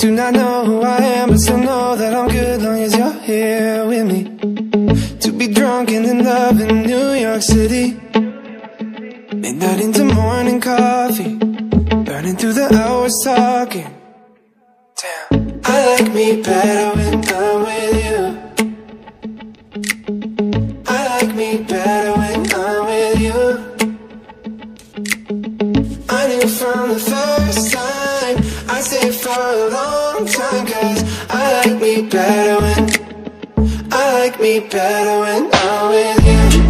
still know who I am but still know that I'm good long as you're here with me. To be drunk and in love in New York City. Midnight into morning coffee. Burning through the hours talking. Damn. I like me better when I'm with you. I like me better when I'm with you. I knew from the a long time Cause I like me better when I like me better when I'm with you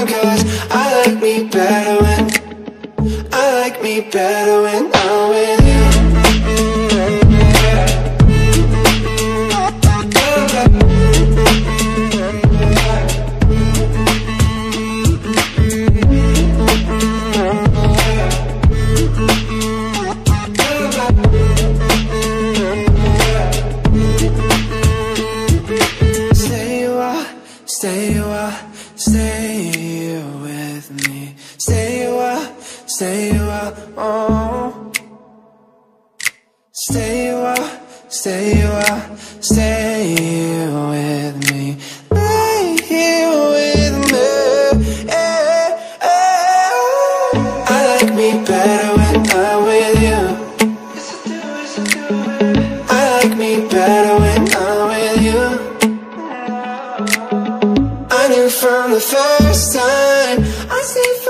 Time Cause I like me better when I like me better when I'm with you. Stay a while, stay stay a while, oh. Uh-huh. Stay a while, stay a while, stay here with me. Lay here with me. Yeah, yeah. I like me better when I'm with you. I like me better when I'm with you. I knew from the first time I stayed